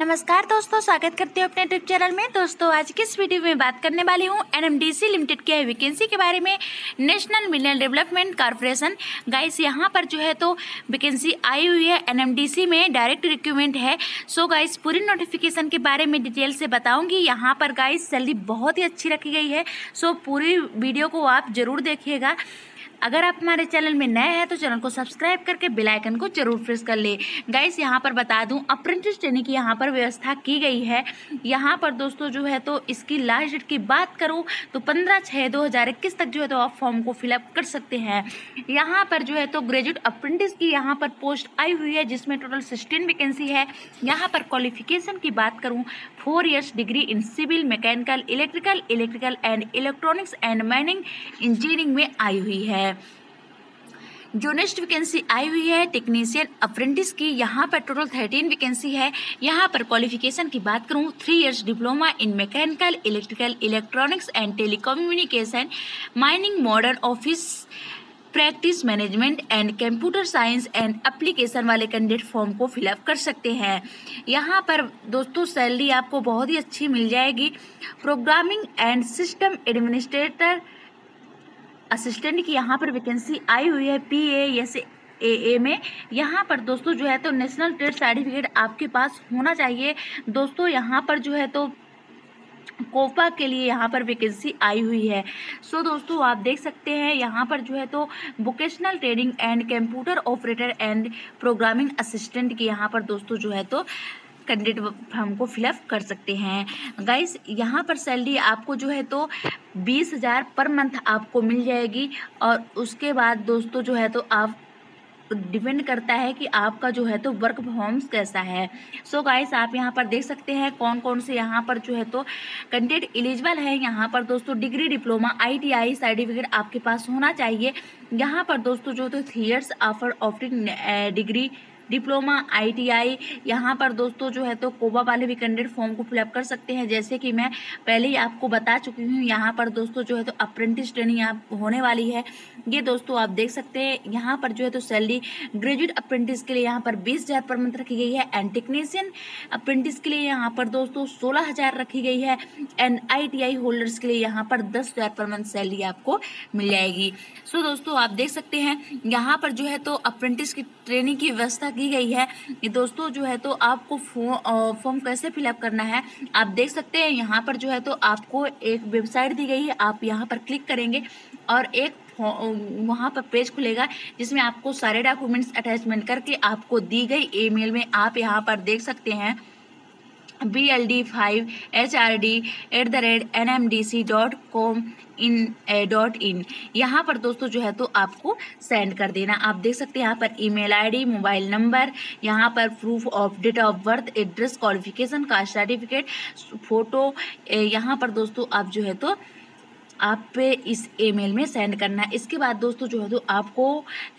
नमस्कार दोस्तों, स्वागत करते हो अपने यूट्यूब चैनल में। दोस्तों, आज की इस वीडियो में बात करने वाली हूँ एनएमडीसी लिमिटेड की वैकेंसी के बारे में national mineral development corporation guys यहाँ पर जो है तो वैकेंसी आई हुई है एनएमडीसी में डायरेक्ट रिक्रूटमेंट है। सो गाइस पूरी नोटिफिकेशन के बारे में डिटेल से बताऊँगी। यहाँ पर गाइस सैलरी बहुत ही अच्छी रखी गई है। सो पूरी वीडियो को आप ज़रूर देखिएगा। अगर आप हमारे चैनल में नए हैं तो चैनल को सब्सक्राइब करके बेल आइकन को ज़रूर प्रेस कर ले। गाइस, यहाँ पर बता दूँ, अप्रेंटिस ट्रेनिंग की यहाँ पर व्यवस्था की गई है। यहाँ पर दोस्तों, जो है तो इसकी लास्ट डेट की बात करूँ तो पंद्रह छः दो तक जो है तो आप फॉर्म को फिलअप कर सकते हैं। यहाँ पर जो है तो ग्रेजुएट अप्रेंटिस की यहाँ पर पोस्ट आई हुई है, जिसमें टोटल सिक्सटीन वैकेंसी है। यहाँ पर क्वालिफिकेशन की बात करूँ, four years degree in civil, mechanical, electrical electrical and electronics and mining engineering में आई हुई है। जो नेक्स्ट वैकेंसी आई हुई है टेक्नीशियन अप्रेंटिस की, यहाँ पर टोटल थर्टीन वैकेंसी है। यहाँ पर क्वालिफिकेशन की बात करूँ three years diploma in mechanical electrical electronics and telecommunication mining modern office practice management and computer science and application वाले कैंडिडेट फॉर्म को फिलअप कर सकते हैं। यहाँ पर दोस्तों सैलरी आपको बहुत ही अच्छी मिल जाएगी। Programming and system administrator assistant की यहाँ पर वैकेंसी आई हुई है पी ए एस ए ए में। यहाँ पर दोस्तों जो है तो नेशनल ट्रेड सर्टिफिकेट आपके पास होना चाहिए। दोस्तों यहाँ पर जो है तो कोपा के लिए यहाँ पर वैकेंसी आई हुई है। सो so, दोस्तों आप देख सकते हैं यहाँ पर जो है तो vocational trading and computer operator and programming assistant की यहाँ पर दोस्तों जो है तो कैंडिडेट फॉर्म को फिलअप कर सकते हैं। गाइस यहाँ पर सैलरी आपको जो है तो बीस हज़ार पर मंथ आपको मिल जाएगी और उसके बाद दोस्तों जो है तो आप डिपेंड करता है कि आपका जो है तो वर्क परफॉर्मेंस कैसा है। सो so गाइस आप यहाँ पर देख सकते हैं कौन कौन से यहाँ पर जो है तो कैंडिडेट एलिजिबल है। यहाँ पर दोस्तों डिग्री डिप्लोमा आईटीआई सर्टिफिकेट आपके पास होना चाहिए। यहाँ पर दोस्तों जो तो three years offer offering degree diploma, ITI, यहाँ पर दोस्तों जो है तो कोबा वाले भी कैंडिडेट फॉर्म को फिलअप कर सकते हैं। जैसे कि मैं पहले ही आपको बता चुकी हूँ, यहाँ पर दोस्तों जो है तो अप्रेंटिस ट्रेनिंग आप होने वाली है। ये दोस्तों आप देख सकते हैं, यहाँ पर जो है तो सैलरी ग्रेजुएट अप्रेंटिस के लिए यहाँ पर बीस हज़ार पर मंथ रखी गई है एंड टेक्नीशियन अप्रेंटिस के लिए यहाँ पर दोस्तों सोलह हज़ार रखी गई है एंड आई होल्डर्स के लिए यहाँ पर दस हज़ार पर मंथ सैलरी आपको मिल जाएगी। सो दोस्तों आप देख सकते हैं, यहाँ पर जो है तो अप्रेंटिस की ट्रेनिंग की व्यवस्था की गई है। दोस्तों जो है तो आपको फॉर्म कैसे फिलअप करना है, आप देख सकते हैं। यहाँ पर जो है तो आपको एक वेबसाइट दी गई है, आप यहाँ पर क्लिक करेंगे और एक वहाँ पर पेज खुलेगा, जिसमें आपको सारे डॉक्यूमेंट्स अटैचमेंट करके आपको दी गई ईमेल में आप यहाँ पर देख सकते हैं। B L D five H R D at the rate N M D C dot com in dot in यहाँ पर दोस्तों जो है तो आपको सेंड कर देना। आप देख सकते हैं यहाँ पर ईमेल आईडी मोबाइल नंबर यहाँ पर proof of date of birth address qualification caste certificate photo यहाँ पर दोस्तों आप जो है तो आप पे इस ईमेल में सेंड करना है। इसके बाद दोस्तों जो है तो आपको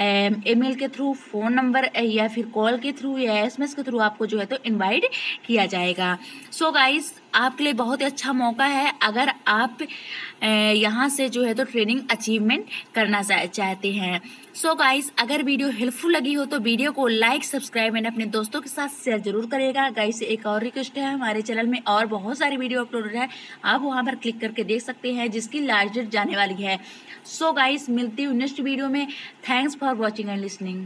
ईमेल के थ्रू फ़ोन नंबर या फिर कॉल के थ्रू या एसएमएस के थ्रू आपको जो है तो इनवाइट किया जाएगा। सो so गाइस आपके लिए बहुत ही अच्छा मौका है, अगर आप यहाँ से जो है तो ट्रेनिंग अचीवमेंट करना चाहते हैं। सो so गाइस अगर वीडियो हेल्पफुल लगी हो तो वीडियो को लाइक सब्सक्राइब एंड अपने दोस्तों के साथ शेयर ज़रूर करेगा गाइस एक और रिक्वेस्ट है, हमारे चैनल में और बहुत सारी वीडियो अपलोड है। आप वहाँ पर क्लिक करके देख सकते हैं, जिसकी लास्ट डेट जाने वाली है। सो so गाइस मिलती हूँ नेक्स्ट वीडियो में। Thanks for watching and listening